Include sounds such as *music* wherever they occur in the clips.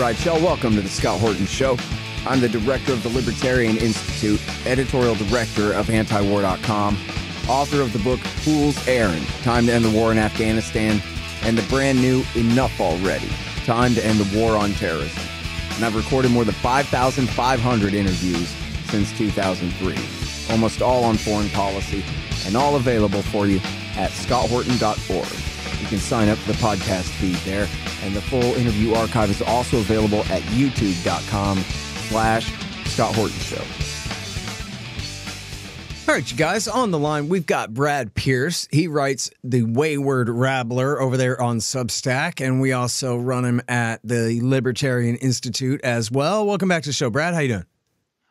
right, y'all. Welcome to the Scott Horton Show. I'm the director of the Libertarian Institute, editorial director of antiwar.com, author of the book Fool's Errand Time to End the War in Afghanistan, and the brand new Enough Already Time to End the War on Terrorism. And I've recorded more than 5,500 interviews since 2003, almost all on foreign policy, and all available for you at scotthorton.org. You can sign up for the podcast feed there, and the full interview archive is also available at youtube.com slash Scott Horton Show. All right, you guys, on the line, we've got Brad Pearce. He writes The Wayward Rabbler over there on Substack, and we also run him at the Libertarian Institute as well. Welcome back to the show, Brad. How you doing?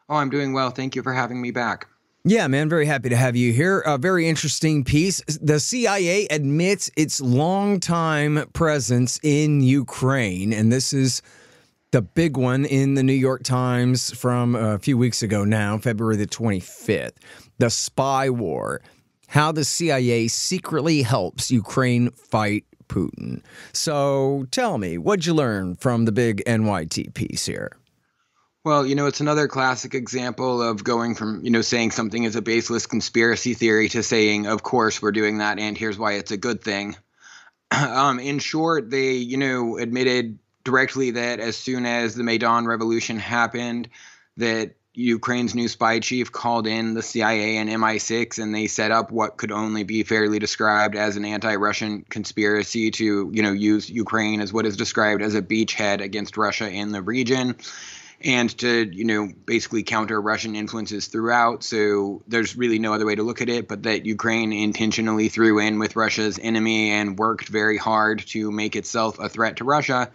Oh, I'm doing well. Thank you for having me back. Yeah, man, very happy to have you here. A very interesting piece. The CIA admits its longtime presence in Ukraine, and this is the big one in the New York Times from a few weeks ago now, February the 25th. The spy war, how the CIA secretly helps Ukraine fight Putin. So tell me, what'd you learn from the big NYT piece here? Well, you know, it's another classic example of going from, you know, saying something is a baseless conspiracy theory to saying, of course, we're doing that, and here's why it's a good thing. *clears throat* um, in short, they, you know, admitted directly that as soon as the Maidan Revolution happened, that Ukraine's new spy chief called in the CIA and MI6, and they set up what could only be fairly described as an anti-Russian conspiracy to, you know, use Ukraine as what is described as a beachhead against Russia in the region and to you know basically counter Russian influences throughout. So there's really no other way to look at it but that Ukraine intentionally threw in with Russia's enemy and worked very hard to make itself a threat to Russia.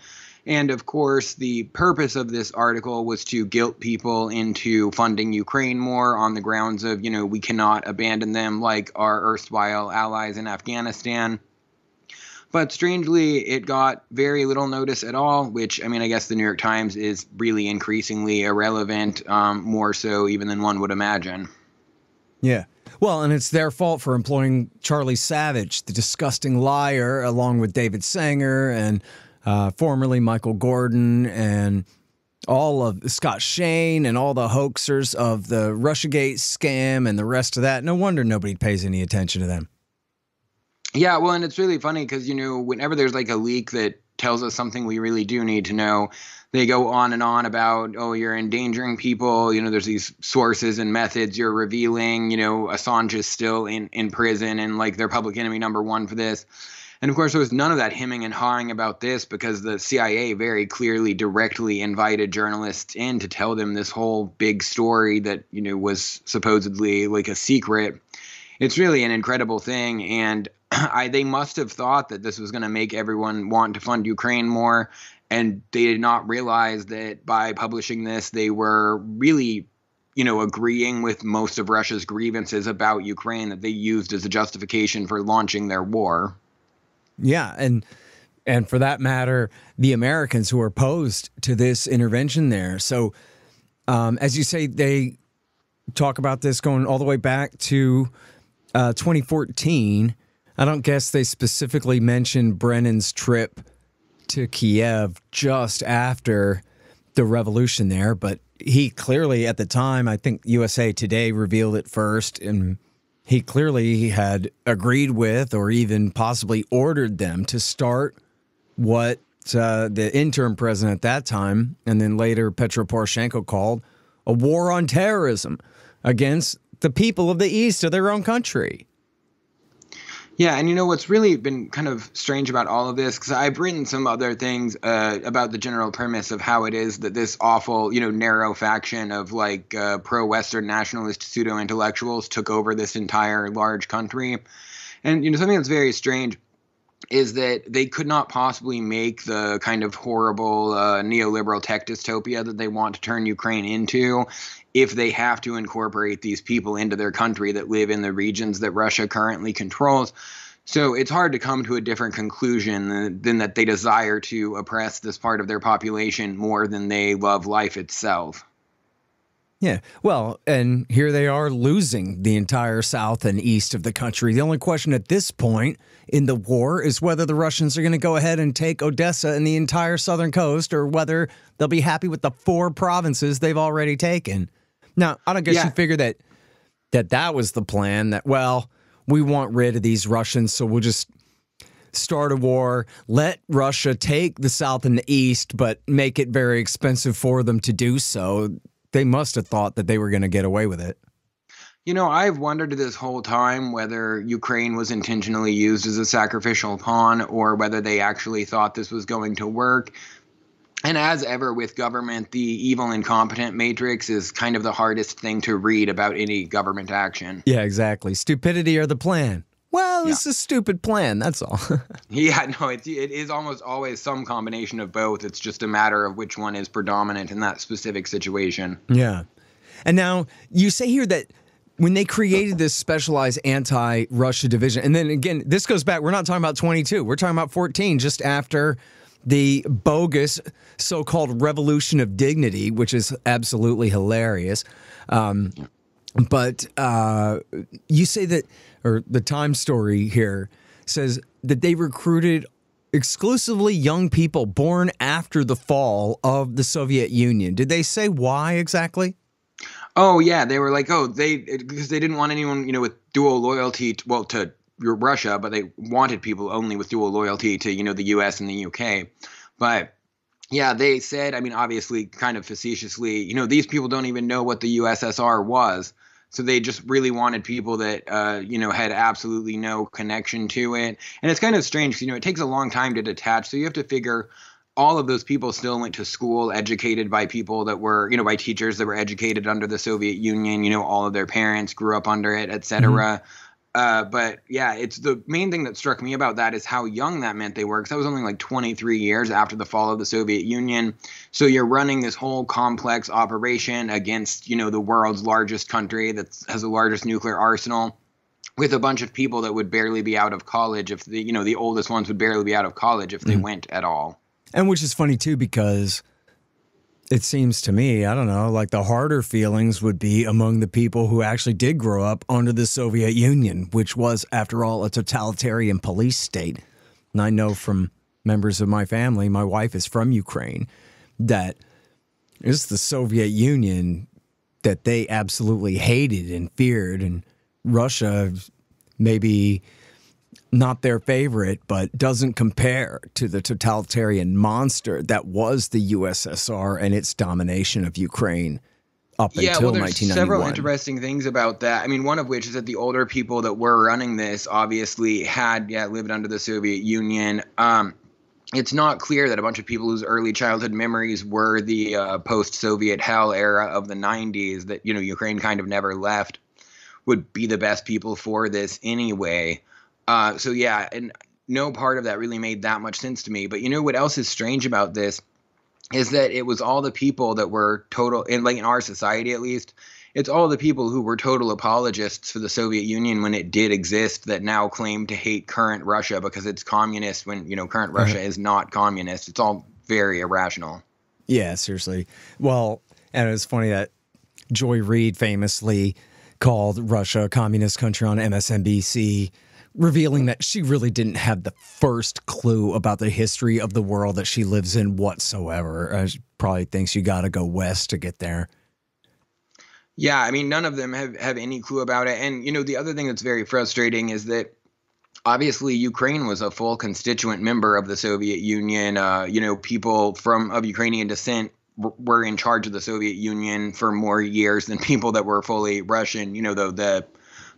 And of course, the purpose of this article was to guilt people into funding Ukraine more on the grounds of, you know, we cannot abandon them like our erstwhile allies in Afghanistan. But strangely, it got very little notice at all, which, I mean, I guess the New York Times is really increasingly irrelevant, um, more so even than one would imagine. Yeah. Well, and it's their fault for employing Charlie Savage, the disgusting liar, along with David Sanger and uh, formerly Michael Gordon and all of Scott Shane and all the hoaxers of the Russiagate scam and the rest of that. No wonder nobody pays any attention to them. Yeah, well, and it's really funny because you know whenever there's like a leak that tells us something we really do need to know, they go on and on about oh you're endangering people. You know, there's these sources and methods you're revealing. You know, Assange is still in in prison and like they're public enemy number one for this. And of course, there was none of that hemming and hawing about this because the CIA very clearly directly invited journalists in to tell them this whole big story that, you know, was supposedly like a secret. It's really an incredible thing. And *clears throat* I, they must have thought that this was going to make everyone want to fund Ukraine more, and they did not realize that by publishing this, they were really, you know, agreeing with most of Russia's grievances about Ukraine that they used as a justification for launching their war. Yeah, and and for that matter, the Americans who are opposed to this intervention there. So, um, as you say, they talk about this going all the way back to uh, 2014 I don't guess they specifically mentioned Brennan's trip to Kiev just after the revolution there, but he clearly at the time, I think USA Today revealed it first, and he clearly had agreed with or even possibly ordered them to start what uh, the interim president at that time, and then later Petro Poroshenko called a war on terrorism against the people of the east of their own country. Yeah, and you know what's really been kind of strange about all of this? Because I've written some other things uh, about the general premise of how it is that this awful, you know, narrow faction of like uh, pro-Western nationalist pseudo-intellectuals took over this entire large country, and you know something that's very strange is that they could not possibly make the kind of horrible uh, neoliberal tech dystopia that they want to turn Ukraine into if they have to incorporate these people into their country that live in the regions that Russia currently controls. So it's hard to come to a different conclusion than, that they desire to oppress this part of their population more than they love life itself. Yeah. Well, and here they are losing the entire south and east of the country. The only question at this point in the war is whether the Russians are going to go ahead and take Odessa and the entire southern coast or whether they'll be happy with the four provinces they've already taken. Now, I don't guess Yeah. you figure that that that was the plan that well, we want rid of these Russians, so we'll just start a war, let Russia take the south and the east, but make it very expensive for them to do so. They must have thought that they were going to get away with it. You know, I've wondered this whole time whether Ukraine was intentionally used as a sacrificial pawn or whether they actually thought this was going to work. And as ever with government, the evil incompetent matrix is kind of the hardest thing to read about any government action. Yeah, exactly. Stupidity or the plan. Well, it's a stupid plan. That's all. *laughs* Yeah, no, it, it is almost always some combination of both. It's just a matter of which one is predominant in that specific situation. yeah. And now you say here that when they created this specialized anti Russia division, and then again, this goes back, we're not talking about 22, we're talking about 14, just after the bogus so called revolution of dignity, which is absolutely hilarious. Um, but uh, you say that, or the Time story here says that they recruited exclusively young people born after the fall of the Soviet Union. Did they say why exactly? Oh yeah, they were like, oh, they because they didn't want anyone, you know, with dual loyalty, to, well, to Russia, but they wanted people only with dual loyalty to, you know, the U.S. and the U.K. But yeah, they said, I mean, obviously, kind of facetiously, you know, these people don't even know what the USSR was. So they just really wanted people that, uh, you know, had absolutely no connection to it. And it's kind of strange, 'cause, you know, it takes a long time to detach. So you have to figure all of those people still went to school educated by people that were, you know, by teachers that were educated under the Soviet Union. You know, all of their parents grew up under it, et cetera. Uh, but yeah, it's the main thing that struck me about that is how young that meant they were. Because that was only like 23 years after the fall of the Soviet Union. So you're running this whole complex operation against, you know, the world's largest country that has the largest nuclear arsenal with a bunch of people that would barely be out of college if the, you know, the oldest ones would barely be out of college if they went at all. And which is funny too, because it seems to me, I don't know, like the harder feelings would be among the people who actually did grow up under the Soviet Union, which was, after all, a totalitarian police state. And I know from members of my family, my wife is from Ukraine, that it's the Soviet Union that they absolutely hated and feared. And Russia, maybe not their favorite, but doesn't compare to the totalitarian monster that was the USSR and its domination of Ukraine up Yeah, until well, there's several interesting things about that. I mean, one of which is that the older people that were running this obviously had, yeah, lived under the Soviet Union. Um, it's not clear that a bunch of people whose early childhood memories were the uh, post-Soviet hell era of the 90s that you know Ukraine kind of never left would be the best people for this anyway. Uh, so yeah, and no part of that really made that much sense to me. But you know what else is strange about this is that it was all the people that were total in like in our society at least it's all the people who were total apologists for the Soviet Union when it did exist that now claim to hate current Russia because it's communist when you know current Russia is not communist. It's all very irrational. Yeah, seriously. Well, and it's funny that Joy Reid famously called Russia a communist country on MSNBC, revealing that she really didn't have the first clue about the history of the world that she lives in whatsoever. Uh, she probably thinks you got to go west to get there. Yeah, I mean, none of them have, have any clue about it. And, you know, the other thing that's very frustrating is that obviously Ukraine was a full constituent member of the Soviet Union. Uh, you know, people from of Ukrainian descent were in charge of the Soviet Union for more years than people that were fully Russian, you know, though the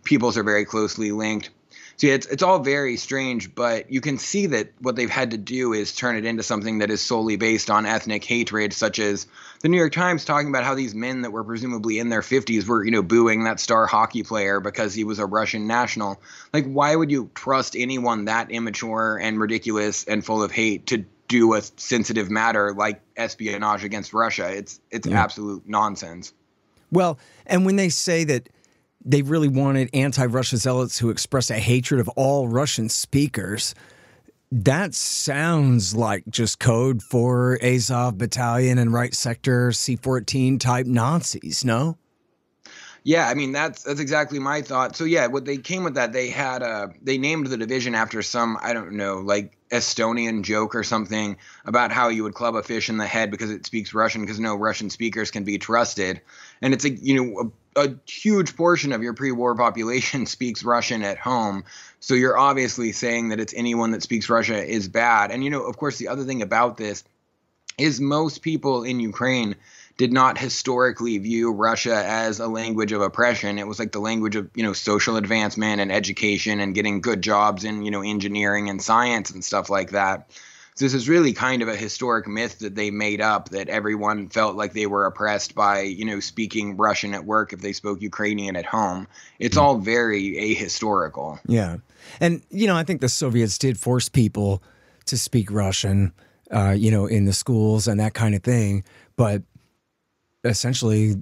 peoples are very closely linked. So yeah, it's it's all very strange, but you can see that what they've had to do is turn it into something that is solely based on ethnic hatred, such as the New York Times talking about how these men that were presumably in their 50s were, you know, booing that star hockey player because he was a Russian national. Like, why would you trust anyone that immature and ridiculous and full of hate to do a sensitive matter like espionage against Russia? It's it's absolute nonsense. Well, and when they say that they really wanted anti Russia zealots who express a hatred of all Russian speakers, that sounds like just code for Azov Battalion and Right Sector C 14 type Nazis, no? Yeah, I mean that's that's exactly my thought. So yeah, what they came with that they had uh they named the division after some I don't know like Estonian joke or something about how you would club a fish in the head because it speaks Russian because no Russian speakers can be trusted, and it's a you know a, huge portion of your pre-war population *laughs* speaks Russian at home, so you're obviously saying that it's anyone that speaks Russia is bad, and you know of course the other thing about this is most people in Ukraine did not historically view Russia as a language of oppression. It was like the language of, you know, social advancement and education and getting good jobs in, you know, engineering and science and stuff like that. This is really kind of a historic myth that they made up that everyone felt like they were oppressed by, you know, speaking Russian at work if they spoke Ukrainian at home. It's all very ahistorical. Yeah. And, you know, I think the Soviets did force people to speak Russian, uh, you know, in the schools and that kind of thing. But essentially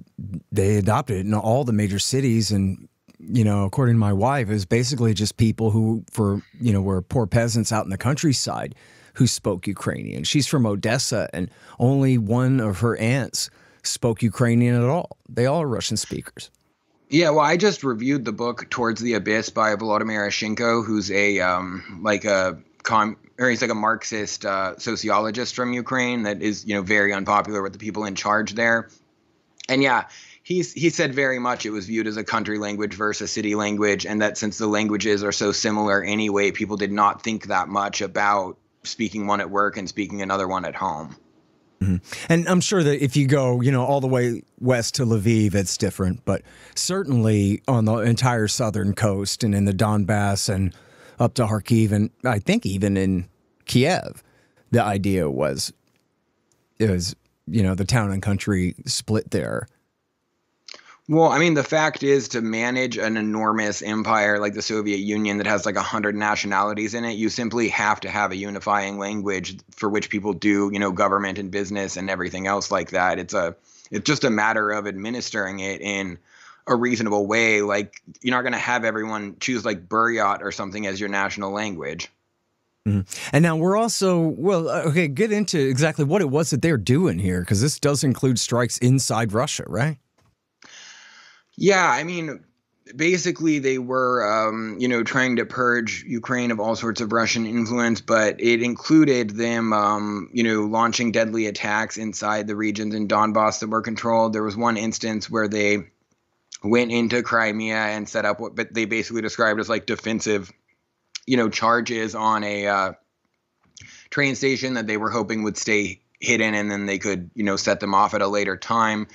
they adopted it in all the major cities and you know according to my wife is basically just people who for you know were poor peasants out in the countryside who spoke ukrainian. She's from odessa and only one of her aunts spoke ukrainian at all. They all are russian speakers. Yeah, well, I just reviewed the book "Towards the Abyss" by Volodymyr Ishchenko, who's a um, like a com or he's like a Marxist uh, sociologist from Ukraine that is you know very unpopular with the people in charge there. And yeah, he's he said very much it was viewed as a country language versus city language, and that since the languages are so similar anyway, people did not think that much about speaking one at work and speaking another one at home. Mm-hmm. And I'm sure that if you go, you know, all the way west to Lviv, it's different. But certainly on the entire southern coast and in the Donbass and up to Kharkiv, and I think even in Kiev, the idea was it was you know the town and country split there. Well, I mean, the fact is to manage an enormous empire like the Soviet Union that has like a hundred nationalities in it, you simply have to have a unifying language for which people do, you know, government and business and everything else like that. It's a, it's just a matter of administering it in a reasonable way. Like you're not going to have everyone choose like Buryat or something as your national language. Mm-hmm. And now we're also well, uh, okay, get into exactly what it was that they're doing here because this does include strikes inside Russia, right? Yeah, I mean, basically they were, um, you know, trying to purge Ukraine of all sorts of Russian influence, but it included them, um, you know, launching deadly attacks inside the regions in Donbass that were controlled. There was one instance where they went into Crimea and set up what, but they basically described as like defensive you know, charges on a uh, train station that they were hoping would stay hidden and then they could, you know, set them off at a later time.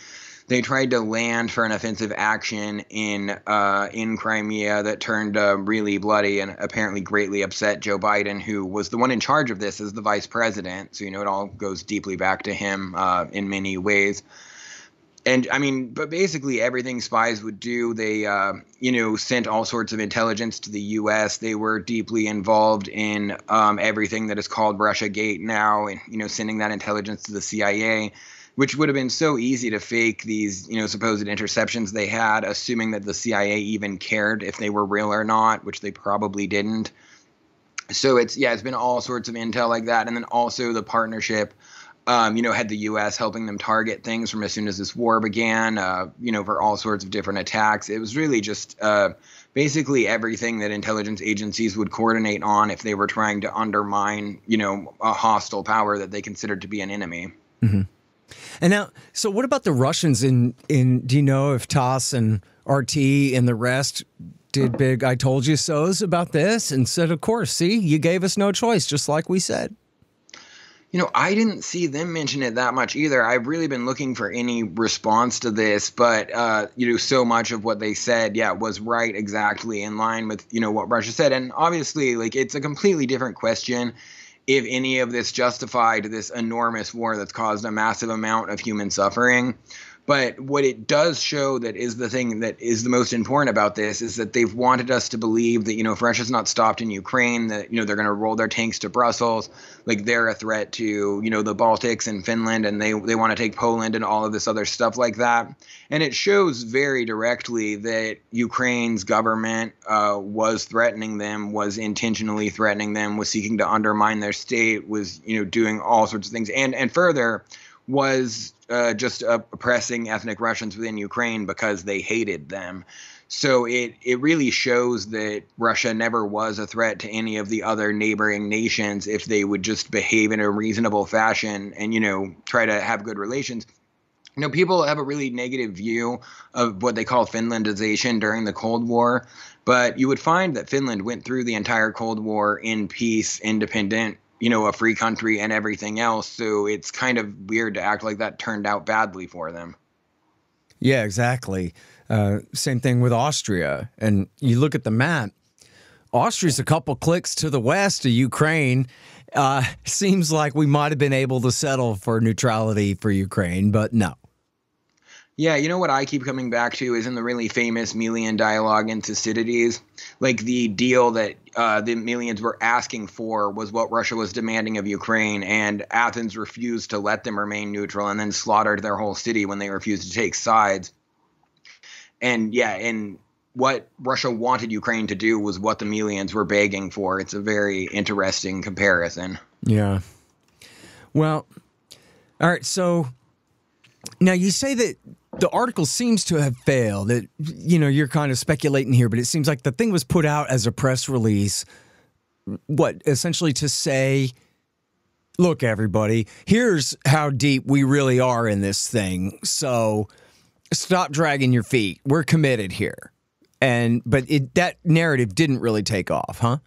They tried to land for an offensive action in uh, in Crimea that turned uh, really bloody and apparently greatly upset Joe Biden, who was the one in charge of this as the vice president. So you know it all goes deeply back to him uh, in many ways and I mean, but basically everything spies would do, they, uh, you know, sent all sorts of intelligence to the U.S. They were deeply involved in um, everything that is called Russia Gate now, and you know, sending that intelligence to the CIA, which would have been so easy to fake these, you know, supposed interceptions they had, assuming that the CIA even cared if they were real or not, which they probably didn't. So it's yeah, it's been all sorts of intel like that, and then also the partnership um, you know, had the U.S. helping them target things from as soon as this war began, uh, you know, for all sorts of different attacks. It was really just uh, basically everything that intelligence agencies would coordinate on if they were trying to undermine, you know, a hostile power that they considered to be an enemy. Mm-hmm. And now, so what about the Russians? In in do you know if TASS and RT and the rest did big "I told you so's" about this and said, "Of course, see, you gave us no choice, just like we said." You know, I didn't see them mention it that much either. I've really been looking for any response to this, but uh, you know, so much of what they said, yeah, was right exactly in line with you know what Russia said, and obviously, like it's a completely different question if any of this justified this enormous war that's caused a massive amount of human suffering. But what it does show that is the thing that is the most important about this is that they've wanted us to believe that, you know, if Russia's not stopped in Ukraine, that, you know, they're going to roll their tanks to Brussels, like they're a threat to, you know, the Baltics and Finland, and they, they want to take Poland and all of this other stuff like that. And it shows very directly that Ukraine's government uh, was threatening them, was intentionally threatening them, was seeking to undermine their state, was, you know, doing all sorts of things. And, and further, was uh, just oppressing ethnic Russians within Ukraine because they hated them. So it it really shows that Russia never was a threat to any of the other neighboring nations if they would just behave in a reasonable fashion and you know try to have good relations. You know, people have a really negative view of what they call Finlandization during the Cold War, but you would find that Finland went through the entire Cold War in peace, independent, you know, a free country and everything else. So it's kind of weird to act like that turned out badly for them. Yeah, exactly. Uh, same thing with Austria. And you look at the map, Austria's a couple clicks to the west of Ukraine. Uh, *laughs* seems like we might have been able to settle for neutrality for Ukraine, but no. Yeah, you know what I keep coming back to is in the really famous Melian dialogue in Thucydides. Like the deal that uh, the Melians were asking for was what Russia was demanding of Ukraine, and Athens refused to let them remain neutral and then slaughtered their whole city when they refused to take sides. And yeah, and what Russia wanted Ukraine to do was what the Melians were begging for. It's a very interesting comparison. Yeah. Well, all right. So now you say that the article seems to have failed. That you know you're kind of speculating here, but it seems like the thing was put out as a press release. What essentially to say, look, everybody, here's how deep we really are in this thing. So stop dragging your feet. We're committed here. And but it that narrative didn't really take off, huh?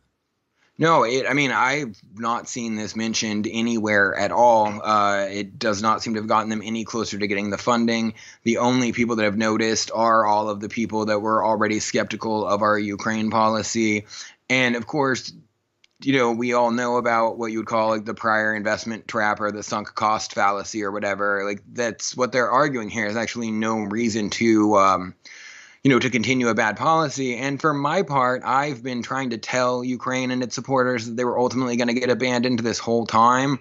No, it. I mean, I've not seen this mentioned anywhere at all. Uh, it does not seem to have gotten them any closer to getting the funding. The only people that have noticed are all of the people that were already skeptical of our Ukraine policy, and of course, you know, we all know about what you would call like the prior investment trap or the sunk cost fallacy or whatever. Like that's what they're arguing here. Is actually no reason to. Um, you know, to continue a bad policy. And for my part, I've been trying to tell Ukraine and its supporters that they were ultimately going to get abandoned this whole time.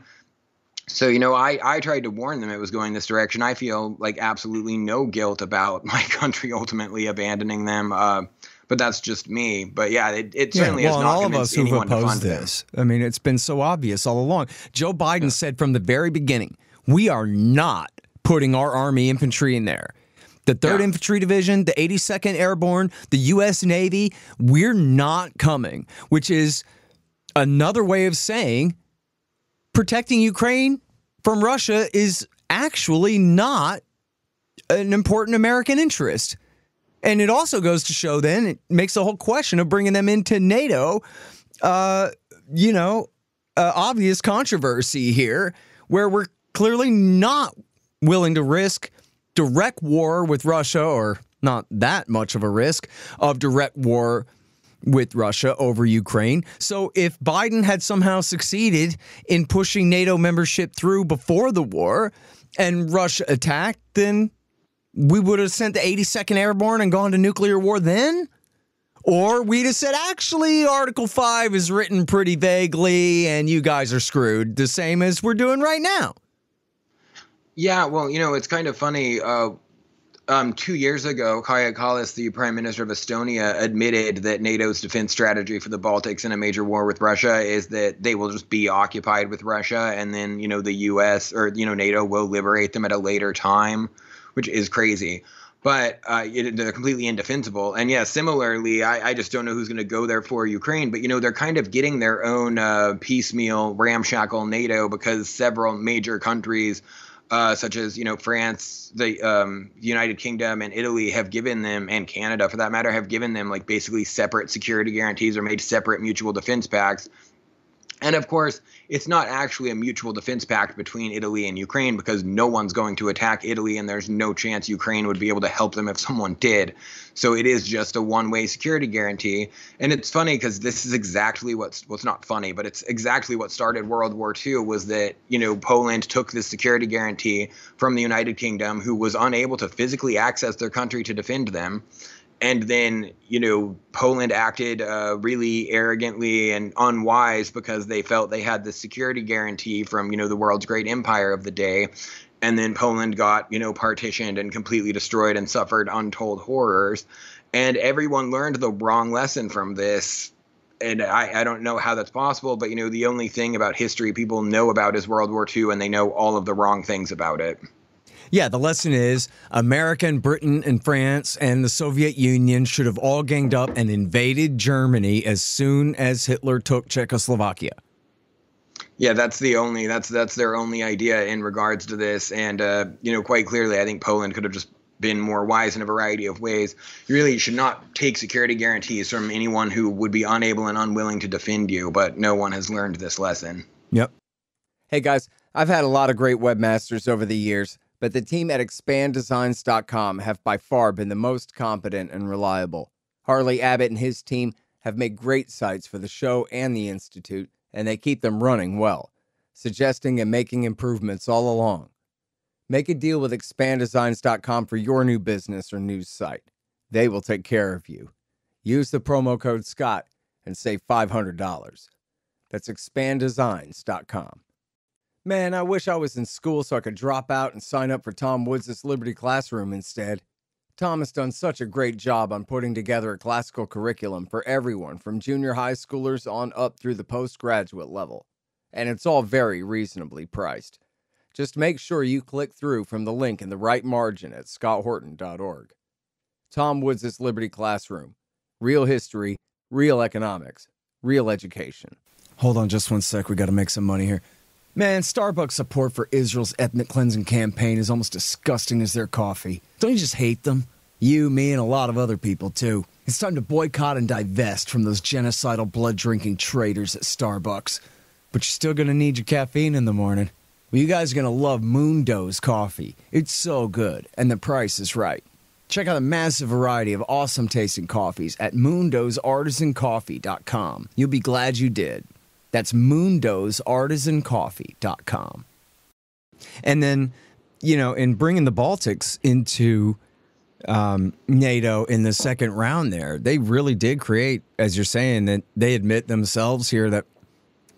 So, you know, I, I tried to warn them it was going this direction. I feel like absolutely no guilt about *laughs* my country ultimately abandoning them. Uh, but that's just me. But yeah, it, it certainly yeah, well, has not all of us who've opposed this. Them. I mean, it's been so obvious all along. Joe Biden yeah. said from the very beginning, we are not putting our army infantry in there the 3rd yeah. Infantry Division, the 82nd Airborne, the U.S. Navy, we're not coming, which is another way of saying protecting Ukraine from Russia is actually not an important American interest. And it also goes to show then, it makes the whole question of bringing them into NATO, uh, you know, uh, obvious controversy here, where we're clearly not willing to risk direct war with Russia, or not that much of a risk of direct war with Russia over Ukraine. So if Biden had somehow succeeded in pushing NATO membership through before the war and Russia attacked, then we would have sent the 82nd Airborne and gone to nuclear war then? Or we'd have said, actually, Article 5 is written pretty vaguely and you guys are screwed, the same as we're doing right now. Yeah, well, you know, it's kind of funny. Uh, um, two years ago, Kaja Kallas, the prime minister of Estonia, admitted that NATO's defense strategy for the Baltics in a major war with Russia is that they will just be occupied with Russia, and then you know the U.S. or you know NATO will liberate them at a later time, which is crazy. But uh, it, they're completely indefensible. And yeah, similarly, I, I just don't know who's going to go there for Ukraine. But you know, they're kind of getting their own uh, piecemeal ramshackle NATO because several major countries uh, such as you know France, the um, United Kingdom, and Italy have given them, and Canada for that matter, have given them like basically separate security guarantees or made separate mutual defense pacts and of course, it's not actually a mutual defense pact between Italy and Ukraine because no one's going to attack Italy, and there's no chance Ukraine would be able to help them if someone did. So it is just a one-way security guarantee. And it's funny because this is exactly what's what's not funny, but it's exactly what started World War II was that you know Poland took this security guarantee from the United Kingdom, who was unable to physically access their country to defend them and then you know Poland acted uh, really arrogantly and unwise because they felt they had the security guarantee from you know the world's great empire of the day, and then Poland got you know partitioned and completely destroyed and suffered untold horrors, and everyone learned the wrong lesson from this. And I, I don't know how that's possible, but you know the only thing about history people know about is World War II, and they know all of the wrong things about it. Yeah, the lesson is America and Britain and France and the Soviet Union should have all ganged up and invaded Germany as soon as Hitler took Czechoslovakia. Yeah, that's the only that's that's their only idea in regards to this, and uh, you know quite clearly, I think Poland could have just been more wise in a variety of ways. You really should not take security guarantees from anyone who would be unable and unwilling to defend you, but no one has learned this lesson. Yep. Hey guys, I've had a lot of great webmasters over the years, but the team at expanddesigns.com have by far been the most competent and reliable. Harley Abbott and his team have made great sites for the show and the Institute, and they keep them running well, suggesting and making improvements all along. Make a deal with expanddesigns.com for your new business or news site. They will take care of you. Use the promo code SCOTT and save $500. That's expanddesigns.com. Man, I wish I was in school so I could drop out and sign up for Tom Woods' Liberty Classroom instead. Tom has done such a great job on putting together a classical curriculum for everyone from junior high schoolers on up through the postgraduate level. And it's all very reasonably priced. Just make sure you click through from the link in the right margin at scotthorton.org. Tom Woods' Liberty Classroom. Real history, real economics, real education. Hold on just one sec. We got to make some money here. Man, Starbucks support for Israel's ethnic cleansing campaign is almost disgusting as their coffee. Don't you just hate them? You, me, and a lot of other people, too. It's time to boycott and divest from those genocidal blood drinking traitors at Starbucks. But you're still to need your caffeine in the morning. Well, you guys are to love Moondo's coffee. It's so good, and the price is right. Check out a massive variety of awesome tasting coffees at moondosartisancoffee.com. You'll be glad you did. That's moondosartisancoffee.com. And then, you know, in bringing the Baltics into um, NATO in the second round there, they really did create, as you're saying, that they admit themselves here that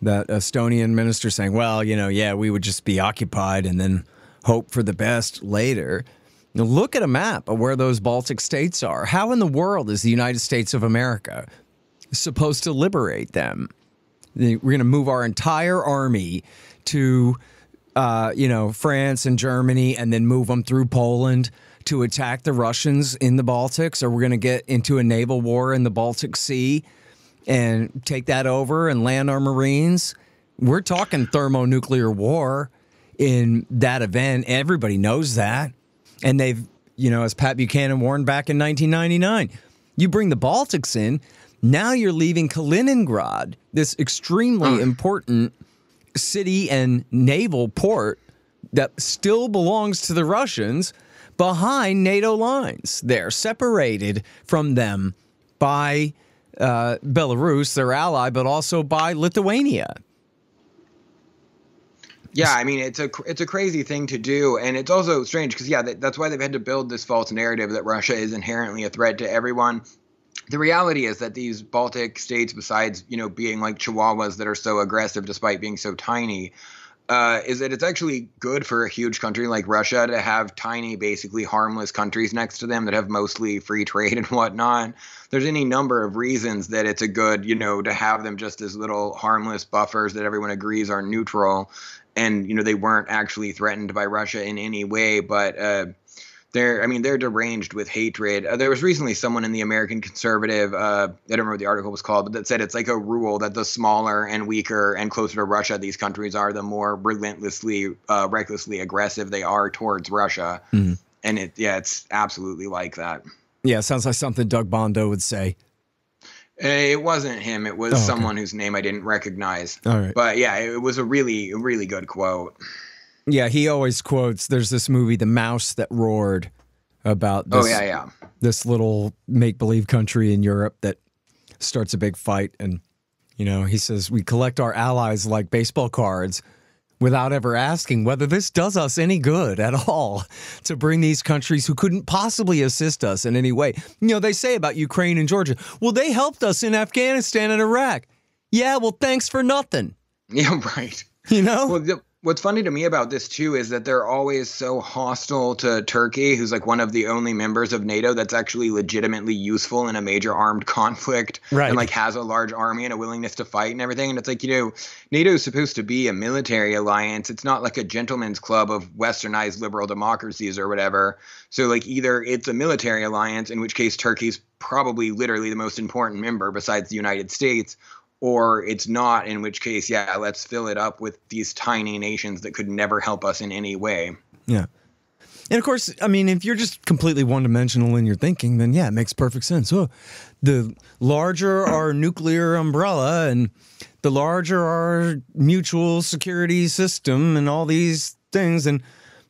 that Estonian minister saying, well, you know, yeah, we would just be occupied and then hope for the best later. Now look at a map of where those Baltic states are. How in the world is the United States of America supposed to liberate them? We're going to move our entire army to, uh, you know, France and Germany and then move them through Poland to attack the Russians in the Baltics, or we're going to get into a naval war in the Baltic Sea and take that over and land our Marines. We're talking thermonuclear war in that event. Everybody knows that. And they've, you know, as Pat Buchanan warned back in 1999, you bring the Baltics in, now you're leaving Kaliningrad, this extremely mm. important city and naval port that still belongs to the Russians behind NATO lines. They're separated from them by uh, Belarus, their ally, but also by Lithuania. Yeah, I mean it's a it's a crazy thing to do, and it's also strange because yeah, that, that's why they've had to build this false narrative that Russia is inherently a threat to everyone. The reality is that these Baltic states, besides you know being like Chihuahuas that are so aggressive despite being so tiny, uh, is that it's actually good for a huge country like Russia to have tiny, basically harmless countries next to them that have mostly free trade *laughs* and whatnot. There's any number of reasons that it's a good, you know, to have them just as little harmless buffers that everyone agrees are neutral. And, you know, they weren't actually threatened by Russia in any way. But, uh, they're i mean they're deranged with hatred uh, there was recently someone in the american conservative uh, i don't remember what the article was called but that said it's like a rule that the smaller and weaker and closer to russia these countries are the more relentlessly uh, recklessly aggressive they are towards russia mm-hmm. and it yeah it's absolutely like that yeah sounds like something doug bandow would say eh, it wasn't him. It was oh, okay. someone whose name I didn't recognize. All right. But yeah, it was a really, really good quote. Yeah, he always quotes. There's this movie, The Mouse That Roared, about oh, this, oh yeah yeah this little make believe country in Europe that starts a big fight, and you know he says we collect our allies like baseball cards without ever asking whether this does us any good at all to bring these countries who couldn't possibly assist us in any way. You know, they say about Ukraine and Georgia, well, they helped us in Afghanistan and Iraq. Yeah, well, thanks for nothing. Yeah, *laughs* right. You know? Well, the, What's funny to me about this too is that they're always so hostile to Turkey, who's like one of the only members of NATO that's actually legitimately useful in a major armed conflict Right. and like has a large army and a willingness to fight and everything. And it's like, you know, NATO is supposed to be a military alliance. It's not like a gentleman's club of westernized liberal democracies or whatever. So like either it's a military alliance, in which case Turkey's probably literally the most important member besides the United States, or it's not, in which case, yeah, let's fill it up with these tiny nations that could never help us in any way. Yeah. And of course, I mean, if you're just completely one dimensional in your thinking, then yeah, it makes perfect sense. Oh, the larger our nuclear umbrella and the larger our mutual security system and all these things, and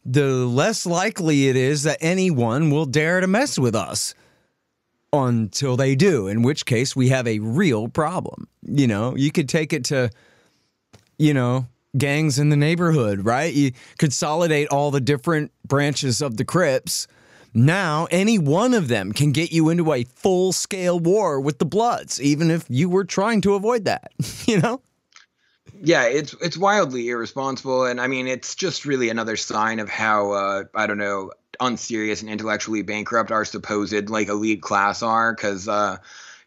the less likely it is that anyone will dare to mess with us until they do, in which case we have a real problem. You know, you could take it to, you know, gangs in the neighborhood, right? You consolidate all the different branches of the Crips. Now, any one of them can get you into a full scale war with the Bloods, even if you were trying to avoid that, *laughs* you know? Yeah, it's it's wildly irresponsible, and I mean, it's just really another sign of how uh, I don't know unserious and intellectually bankrupt our supposed like elite class are, because. Uh,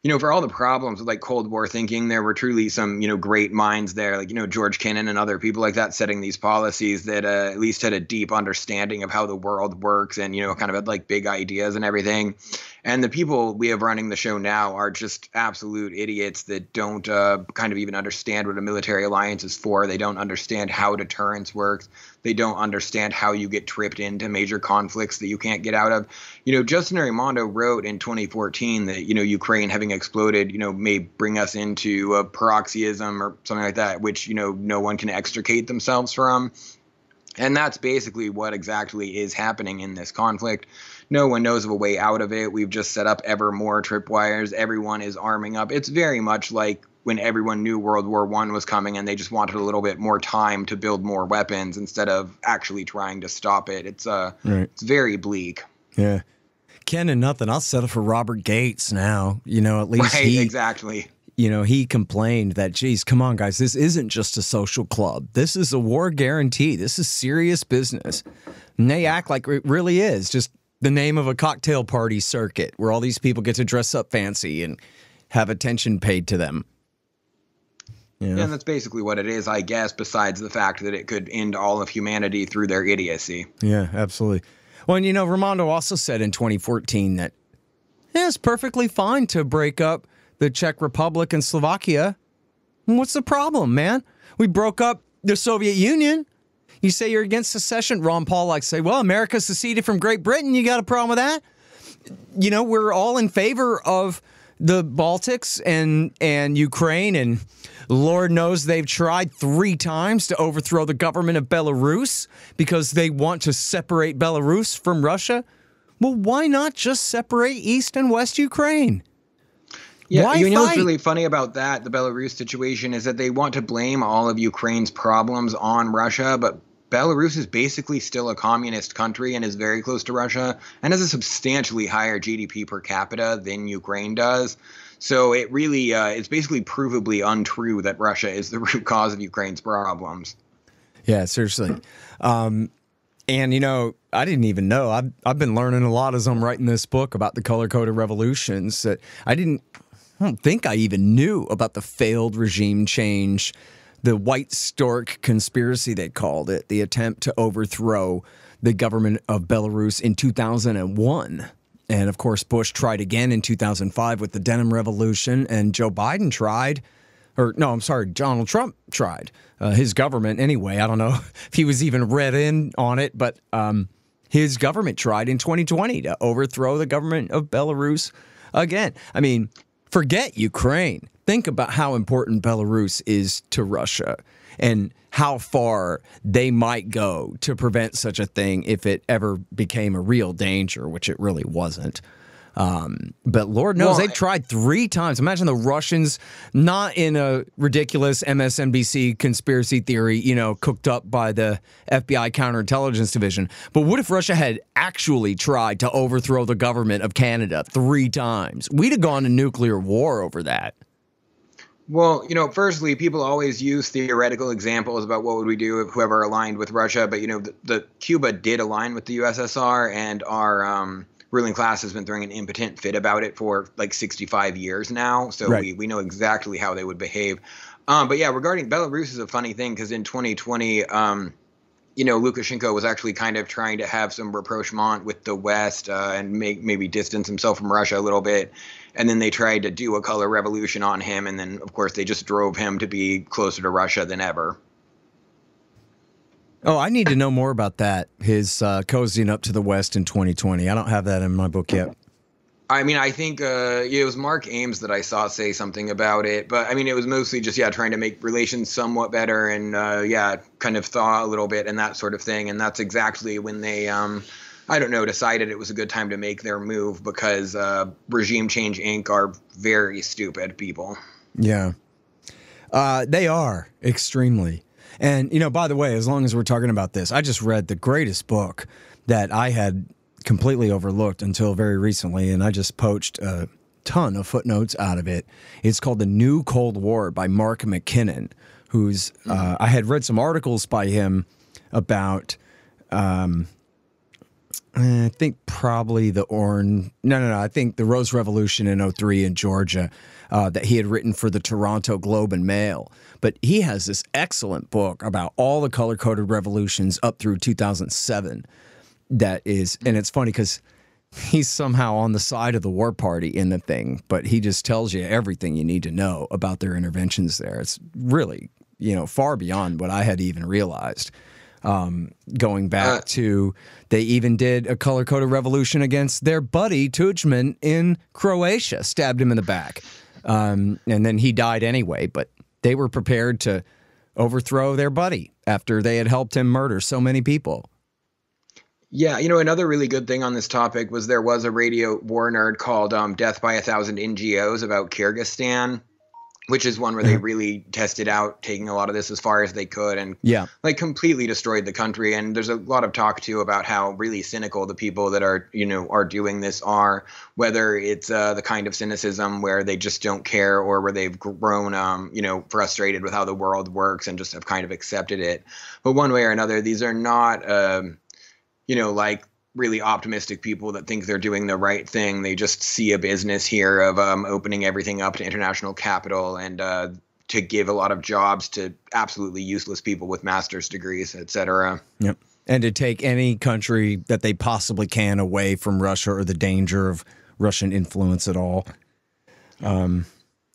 you know, for all the problems with like Cold War thinking, there were truly some, you know, great minds there, like, you know, George Kennan and other people like that setting these policies that uh, at least had a deep understanding of how the world works and, you know, kind of had like big ideas and everything. And the people we have running the show now are just absolute idiots that don't uh, kind of even understand what a military alliance is for. They don't understand how deterrence works. They don't understand how you get tripped into major conflicts that you can't get out of. You know, Justin Raimondo wrote in 2014 that, you know, Ukraine having exploded, you know, may bring us into a paroxysm or something like that, which, you know, no one can extricate themselves from. And that's basically what exactly is happening in this conflict. No one knows of a way out of it. We've just set up ever more tripwires. Everyone is arming up. It's very much like when everyone knew World War One was coming and they just wanted a little bit more time to build more weapons instead of actually trying to stop it. It's uh Right. it's very bleak. Yeah. Kennan nothing. I'll settle for Robert Gates now. You know, at least Right, he exactly. you know, he complained that, geez, come on, guys, this isn't just a social club. This is a war guarantee. This is serious business. And they act like it really is just the name of a cocktail party circuit where all these people get to dress up fancy and have attention paid to them. Yeah. And that's basically what it is, I guess, besides the fact that it could end all of humanity through their idiocy. Yeah, absolutely. Well, and you know, Raimondo also said in 2014 that yeah, it's perfectly fine to break up the Czech Republic and Slovakia. What's the problem, man? We broke up the Soviet Union. You say you're against secession. Ron Paul likes to say, well, America seceded from Great Britain. You got a problem with that? You know, we're all in favor of the Baltics and and Ukraine and Lord knows they've tried three times to overthrow the government of Belarus because they want to separate Belarus from Russia. Well, why not just separate East and West Ukraine? Yeah, Why you know what's really funny about that, the Belarus situation, is that they want to blame all of Ukraine's problems on Russia, but Belarus is basically still a communist country and is very close to Russia and has a substantially higher GDP per capita than Ukraine does. So it really, uh, it's basically provably untrue that Russia is the *laughs* root cause of Ukraine's problems. Yeah, seriously. Um, and you know, I didn't even know. I've I've been learning a lot as I'm writing this book about the color coded revolutions. That I didn't. I don't think I even knew about the failed regime change, the white stork conspiracy they called it, the attempt to overthrow the government of Belarus in 2001. And of course, Bush tried again in 2005 with the Denim Revolution, and Joe Biden tried or no, I'm sorry, Donald Trump tried. Uh, his government, anyway. I don't know *laughs* if he was even read in on it, but um, his government tried in 2020 to overthrow the government of Belarus again. I mean, forget Ukraine. Think about how important Belarus is to Russia and how far they might go to prevent such a thing if it ever became a real danger, which it really wasn't. Um, but Lord knows Well, they've tried three times. Imagine the Russians, not in a ridiculous MSNBC conspiracy theory, you know, cooked up by the FBI counterintelligence division. But what if Russia had actually tried to overthrow the government of Canada three times? We'd have gone to nuclear war over that. Well, you know, firstly, people always use theoretical examples about what would we do if whoever aligned with Russia, but you know, the, the Cuba did align with the USSR, and our um, ruling class has been throwing an impotent fit about it for like 65 years now. So right. we we know exactly how they would behave. Um, but yeah, regarding Belarus is a funny thing because in 2020. Um, you know, Lukashenko was actually kind of trying to have some rapprochement with the West uh, and make maybe distance himself from Russia a little bit and then they tried to do a color revolution on him and then of course they just drove him to be closer to russia than ever oh i need to know more about that his uh, cozying up to the west in 2020 i don't have that in my book yet I mean, I think uh, it was Mark Ames that I saw say something about it, but I mean, it was mostly just yeah, trying to make relations somewhat better and uh, yeah, kind of thaw a little bit and that sort of thing. And that's exactly when they um, I don't know, decided it was a good time to make their move because uh, Regime Change Inc. are very stupid people. Yeah. Uh, they are extremely. And, you know, by the way, as long as we're talking about this, I just read the greatest book that I had completely overlooked until very recently, and I just poached a ton of footnotes out of it. It's called The New Cold War by Mark MacKinnon, who's, uh, mm-hmm. I had read some articles by him about. Um, I think probably the Orange. No, no, no. I think the Rose Revolution in 03 in Georgia uh, that he had written for the Toronto Globe and Mail. But he has this excellent book about all the color coded revolutions up through 2007. That is, and it's funny because he's somehow on the side of the war party in the thing, but he just tells you everything you need to know about their interventions there. It's really, you know, far beyond what I had even realized. Um, going back uh, to, they even did a color coded revolution against their buddy Tudjman in Croatia, stabbed him in the back. Um, and then he died anyway, but they were prepared to overthrow their buddy after they had helped him murder so many people. Yeah, you know, another really good thing on this topic was there was a radio war nerd called um, Death by a Thousand NGOs about Kyrgyzstan which is one where they really tested out taking a lot of this as far as they could and yeah. like completely destroyed the country. And there's a lot of talk too about how really cynical the people that are you know are doing this are whether it's uh, the kind of cynicism where they just don't care or where they've grown um, you know frustrated with how the world works and just have kind of accepted it. But one way or another these are not um, you know like really optimistic people that think they're doing the right thing. They just see a business here of um, opening everything up to international capital and uh, to give a lot of jobs to absolutely useless people with master's degrees, et cetera. Yep. And to take any country that they possibly can away from Russia or the danger of Russian influence at all. Um,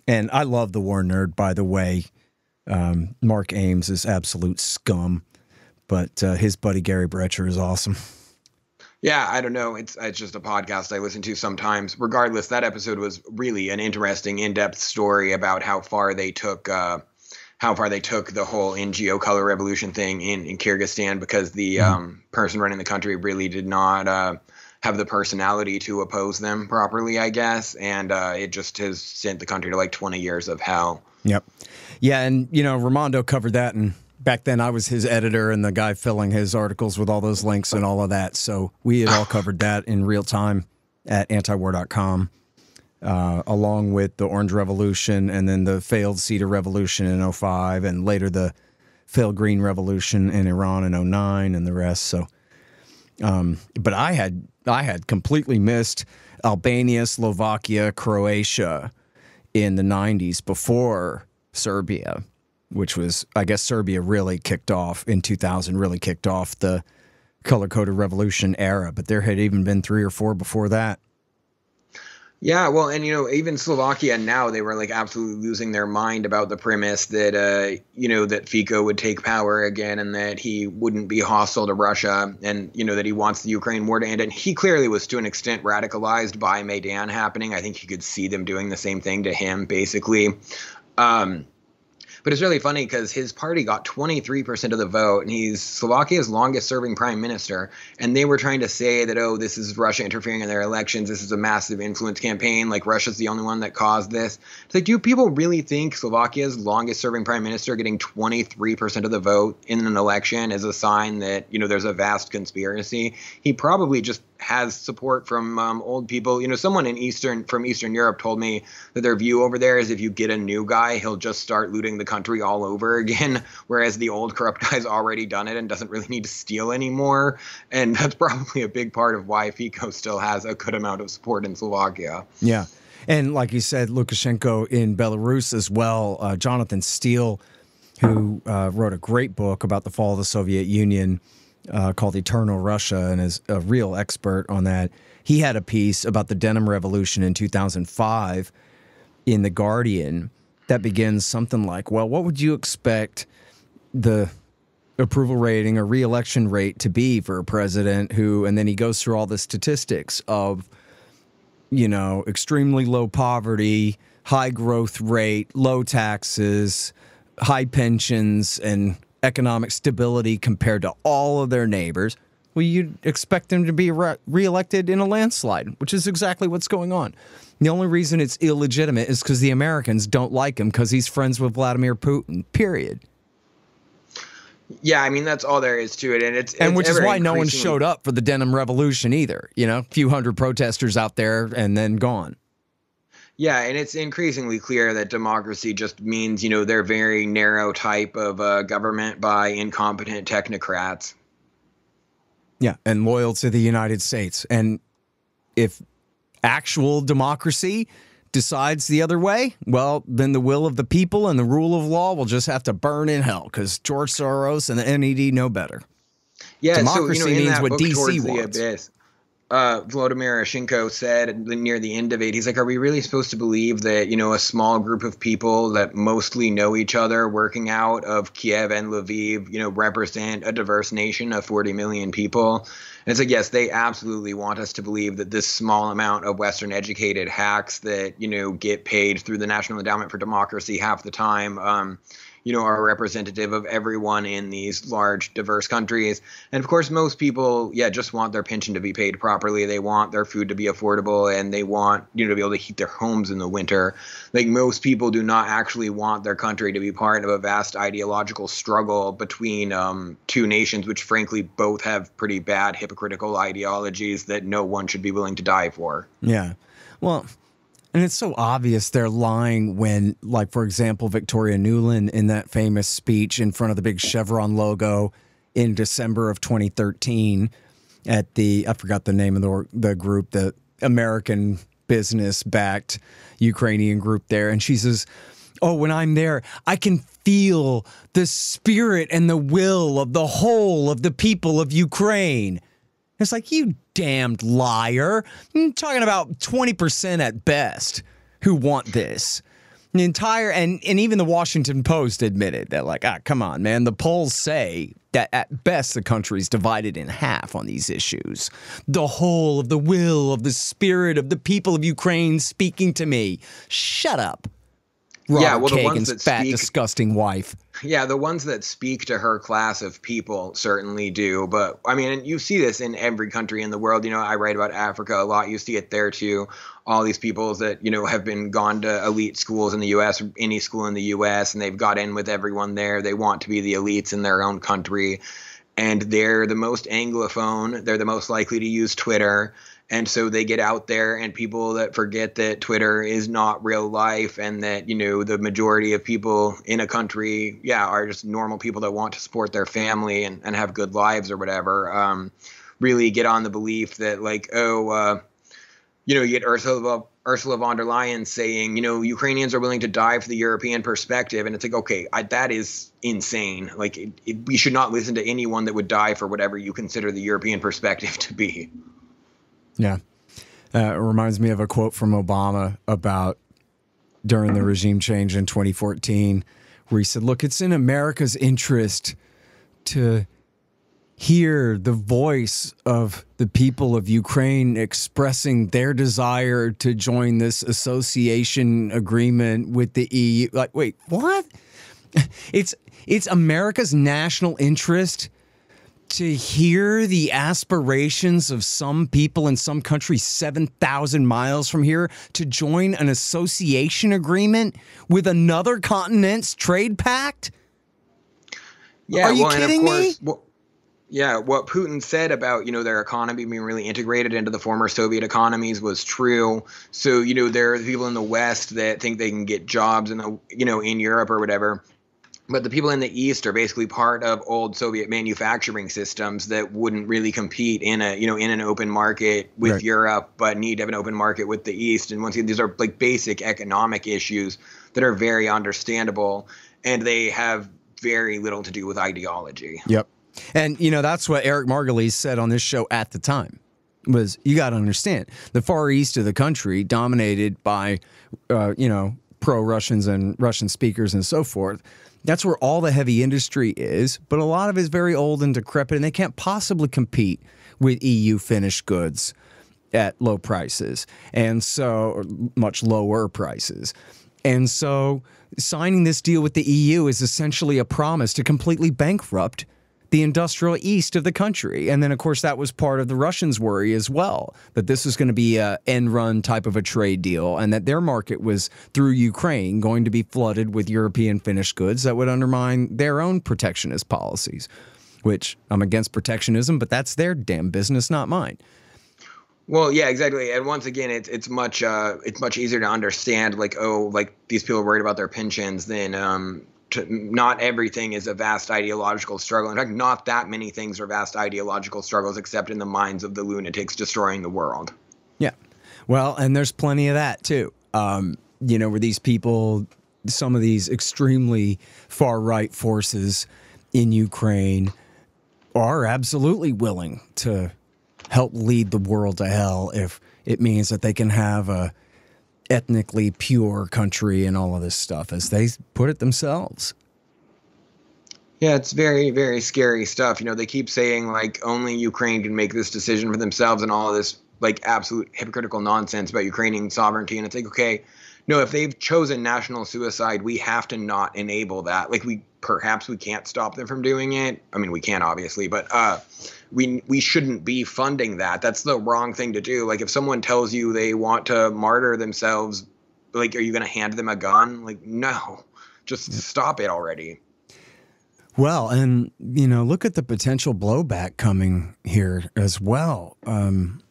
and I love the war nerd, by the way. Um, Mark Ames is absolute scum, but uh, his buddy Gary Brecher is awesome. *laughs* Yeah, I don't know. It's it's just a podcast I listen to sometimes. Regardless, that episode was really an interesting, in-depth story about how far they took uh, how far they took the whole NGO color revolution thing in, in Kyrgyzstan because the mm-hmm. um, person running the country really did not uh, have the personality to oppose them properly, I guess, and uh, it just has sent the country to like 20 years of hell. Yep. Yeah, and you know, Raimondo covered that and back then I was his editor and the guy filling his articles with all those links and all of that. So we had all covered that in real time at antiwar.com, uh, along with the Orange Revolution and then the failed Cedar Revolution in 05 and later the failed Green Revolution in Iran in 09 and the rest. So, um, but I had I had completely missed Albania, Slovakia, Croatia in the 90s before Serbia which was, I guess, Serbia really kicked off in 2000, really kicked off the color coded revolution era. But there had even been three or four before that. Yeah, well, and you know, even Slovakia now they were like absolutely losing their mind about the premise that uh, you know that Fico would take power again and that he wouldn't be hostile to Russia and you know that he wants the Ukraine war to end. And he clearly was to an extent radicalized by Maidan happening. I think he could see them doing the same thing to him, basically. Um, But it's really funny because his party got 23% of the vote, and he's Slovakia's longest serving prime minister. And they were trying to say that, oh, this is Russia interfering in their elections. This is a massive influence campaign. Like, Russia's the only one that caused this. It's like, do people really think Slovakia's longest serving prime minister getting 23% of the vote in an election is a sign that, you know, there's a vast conspiracy? He probably just has support from um, old people. You know, someone in Eastern from Eastern Europe told me that their view over there is if you get a new guy, he'll just start looting the country all over again, *laughs* whereas the old corrupt guy's already done it and doesn't really need to steal anymore. And that's *laughs* probably a big part of why Fico still has a good amount of support in Slovakia. Yeah. And like you said, Lukashenko in Belarus as well. Uh, Jonathan Steele, who uh, wrote a great book about the fall of the Soviet Union uh, called Eternal Russia and is a real expert on that. He had a piece about the Denim Revolution in 2005 in The Guardian that begins something like, Well, what would you expect the approval rating or reelection rate to be for a president who, and then he goes through all the statistics of, you know, extremely low poverty, high growth rate, low taxes, high pensions, and economic stability compared to all of their neighbors, well, you'd expect them to be re- reelected in a landslide, which is exactly what's going on. The only reason it's illegitimate is because the Americans don't like him because he's friends with Vladimir Putin, period. Yeah, I mean that's all there is to it, and it's and it's which is why no one showed up for the denim revolution either. You know, a few hundred protesters out there and then gone. Yeah, and it's increasingly clear that democracy just means, you know, their very narrow type of uh, government by incompetent technocrats. Yeah, and loyal to the United States. And if actual democracy decides the other way, well, then the will of the people and the rule of law will just have to burn in hell because George Soros and the NED know better. Yeah, Democracy so, you know, means what DC wants. Abyss, uh, Vladimir Shinko said near the end of it, he's like, "Are we really supposed to believe that you know a small group of people that mostly know each other, working out of Kiev and Lviv, you know, represent a diverse nation of 40 million people?" And it's like, yes, they absolutely want us to believe that this small amount of Western educated hacks that you know get paid through the National Endowment for Democracy half the time. Um, you know, are representative of everyone in these large, diverse countries. And of course, most people, yeah, just want their pension to be paid properly. They want their food to be affordable, and they want you know to be able to heat their homes in the winter. Like most people do not actually want their country to be part of a vast ideological struggle between um, two nations, which frankly both have pretty bad hypocritical ideologies that no one should be willing to die for. Yeah. Well, and it's so obvious they're lying when, like, for example, Victoria Nuland in that famous speech in front of the big Chevron logo in December of 2013 at the, I forgot the name of the, the group, the American business backed Ukrainian group there. And she says, Oh, when I'm there, I can feel the spirit and the will of the whole of the people of Ukraine. It's like, you damned liar. I'm talking about 20% at best who want this. The entire, and, and even the Washington Post admitted that, like, ah, come on, man. The polls say that at best the country's divided in half on these issues. The whole of the will of the spirit of the people of Ukraine speaking to me. Shut up. Robert Yeah, well, the ones Kagan's fat, speak- disgusting wife. Yeah, the ones that speak to her class of people certainly do. But I mean, you see this in every country in the world. You know, I write about Africa a lot. You see it there too. All these people that, you know, have been gone to elite schools in the US, or any school in the US, and they've got in with everyone there. They want to be the elites in their own country. And they're the most Anglophone. They're the most likely to use Twitter. And so they get out there, and people that forget that Twitter is not real life, and that you know the majority of people in a country, yeah, are just normal people that want to support their family and, and have good lives or whatever. Um, really get on the belief that like, oh, uh, you know, you get Ursula Ursula von der Leyen saying, you know, Ukrainians are willing to die for the European perspective, and it's like, okay, I, that is insane. Like, it, it, we should not listen to anyone that would die for whatever you consider the European perspective *laughs* to be. Yeah. Uh, it reminds me of a quote from Obama about during the regime change in 2014, where he said, Look, it's in America's interest to hear the voice of the people of Ukraine expressing their desire to join this association agreement with the EU. Like, wait, what? *laughs* it's it's America's national interest to hear the aspirations of some people in some country 7,000 miles from here to join an association agreement with another continent's trade pact? Yeah, Are you well, kidding of me? course, well, yeah, what Putin said about you know their economy being really integrated into the former Soviet economies was true. So you know there are people in the West that think they can get jobs in the you know in Europe or whatever. But the people in the East are basically part of old Soviet manufacturing systems that wouldn't really compete in a you know in an open market with Right. Europe, but need to have an open market with the East. And once again, these are like basic economic issues that are very understandable, and they have very little to do with ideology. Yep. And you know that's what Eric Margolis said on this show at the time was you got to understand the far east of the country dominated by uh, you know pro Russians and Russian speakers and so forth. That's where all the heavy industry is, but a lot of it is very old and decrepit, and they can't possibly compete with EU finished goods at low prices, and so much lower prices. And so signing this deal with the EU is essentially a promise to completely bankrupt the industrial east of the country. And then, of course, that was part of the Russians' worry as well that this was going to be a end run type of a trade deal and that their market was through Ukraine going to be flooded with European finished goods that would undermine their own protectionist policies, which I'm against protectionism, but that's their damn business, not mine. Well, yeah, exactly. And once again, it's it's much uh, it's much easier to understand. Like, oh, like these people are worried about their pensions. Then, um, to, not everything is a vast ideological struggle. In fact, not that many things are vast ideological struggles, except in the minds of the lunatics destroying the world. Yeah. Well, and there's plenty of that too. Um, you know, where these people, some of these extremely far right forces in Ukraine are absolutely willing to help lead the world to hell if it means that they can have a ethnically pure country and all of this stuff as they put it themselves. Yeah, it's very, very scary stuff. You know, they keep saying like only Ukraine can make this decision for themselves and all of this like absolute hypocritical nonsense about Ukrainian sovereignty. And it's like, okay, no, if they've chosen national suicide, we have to not enable that. Like we perhaps we can't stop them from doing it. I mean, we can obviously, but uh we we shouldn't be funding that. That's the wrong thing to do. Like if someone tells you they want to martyr themselves, like are you going to hand them a gun? Like no. Just stop it already. Well, and you know, look at the potential blowback coming here as well. Um,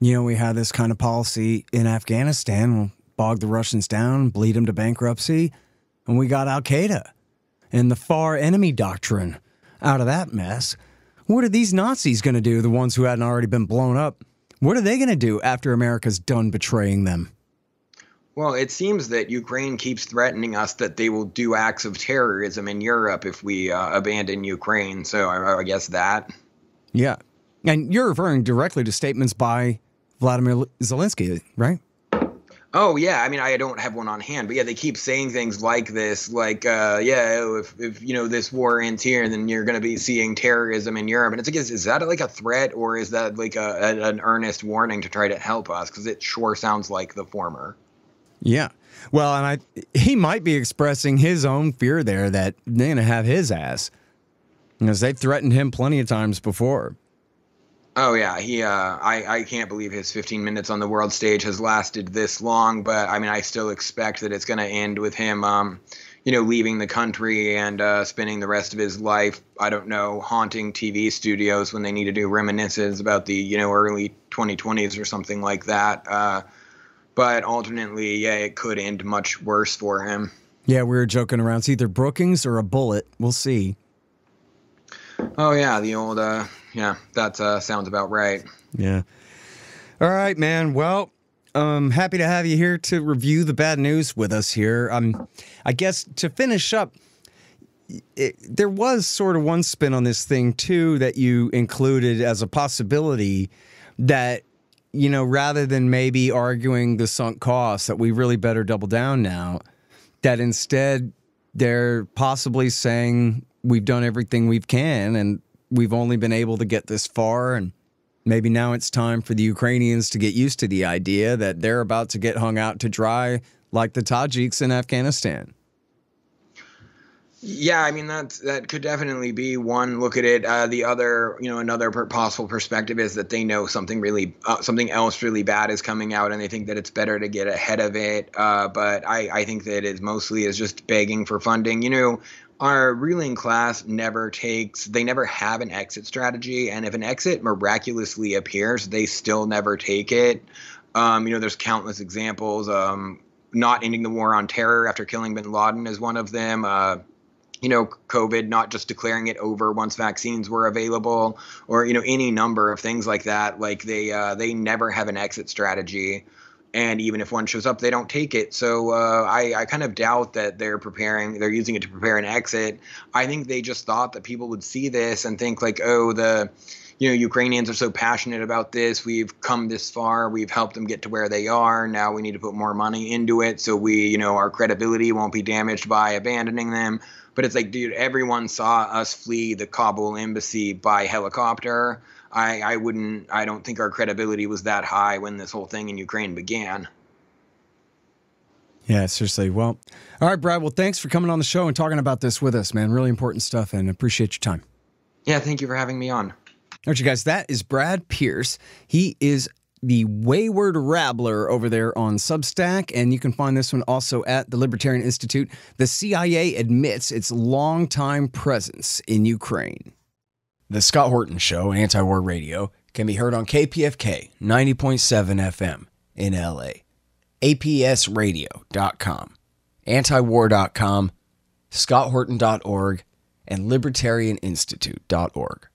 you know, we had this kind of policy in Afghanistan, bog the Russians down, bleed them to bankruptcy, and we got Al Qaeda and the far enemy doctrine out of that mess. What are these Nazis going to do? The ones who hadn't already been blown up. What are they going to do after America's done betraying them? Well, it seems that Ukraine keeps threatening us that they will do acts of terrorism in Europe if we uh, abandon Ukraine. So I, I guess that. Yeah, and you're referring directly to statements by Vladimir Zelensky, right? Oh yeah, I mean I don't have one on hand, but yeah, they keep saying things like this, like uh, yeah, oh, if if you know this war ends here, then you're going to be seeing terrorism in Europe, and it's like, is, is that like a threat or is that like a, a an earnest warning to try to help us? Because it sure sounds like the former. Yeah. Well, and I he might be expressing his own fear there that they're going to have his ass. Because they've threatened him plenty of times before. Oh yeah, he. Uh, I I can't believe his 15 minutes on the world stage has lasted this long. But I mean, I still expect that it's going to end with him, um, you know, leaving the country and uh, spending the rest of his life. I don't know, haunting TV studios when they need to do reminiscences about the you know early 2020s or something like that. Uh, but alternately, yeah, it could end much worse for him. Yeah, we were joking around. It's either Brookings or a bullet. We'll see. Oh yeah, the old. Uh, yeah, that uh, sounds about right. Yeah. All right, man. Well, um, happy to have you here to review the bad news with us here. Um, I guess to finish up, it, there was sort of one spin on this thing too that you included as a possibility that you know rather than maybe arguing the sunk costs that we really better double down now, that instead they're possibly saying we've done everything we can and we've only been able to get this far and maybe now it's time for the Ukrainians to get used to the idea that they're about to get hung out to dry like the Tajiks in Afghanistan. Yeah, I mean that that could definitely be one look at it. Uh, the other, you know, another per- possible perspective is that they know something really, uh, something else really bad is coming out, and they think that it's better to get ahead of it. Uh, but I, I think that it mostly is just begging for funding. You know, our ruling class never takes, they never have an exit strategy, and if an exit miraculously appears, they still never take it. Um, you know, there's countless examples. Um, not ending the war on terror after killing bin Laden is one of them. Uh, you know, COVID, not just declaring it over once vaccines were available, or you know, any number of things like that. Like they uh, they never have an exit strategy, and even if one shows up, they don't take it. So uh, I I kind of doubt that they're preparing, they're using it to prepare an exit. I think they just thought that people would see this and think like, oh, the you know, Ukrainians are so passionate about this. We've come this far. We've helped them get to where they are. Now we need to put more money into it so we, you know, our credibility won't be damaged by abandoning them. But it's like, dude, everyone saw us flee the Kabul embassy by helicopter. I, I wouldn't, I don't think our credibility was that high when this whole thing in Ukraine began. Yeah, seriously. Well, all right, Brad. Well, thanks for coming on the show and talking about this with us, man. Really important stuff and appreciate your time. Yeah, thank you for having me on. All right, you guys, that is Brad Pearce. He is the Wayward Rabbler over there on Substack, and you can find this one also at the Libertarian Institute. The CIA admits its longtime presence in Ukraine. The Scott Horton Show, Anti War Radio, can be heard on KPFK 90.7 FM in LA, APSradio.com, antiwar.com, scotthorton.org, and libertarianinstitute.org.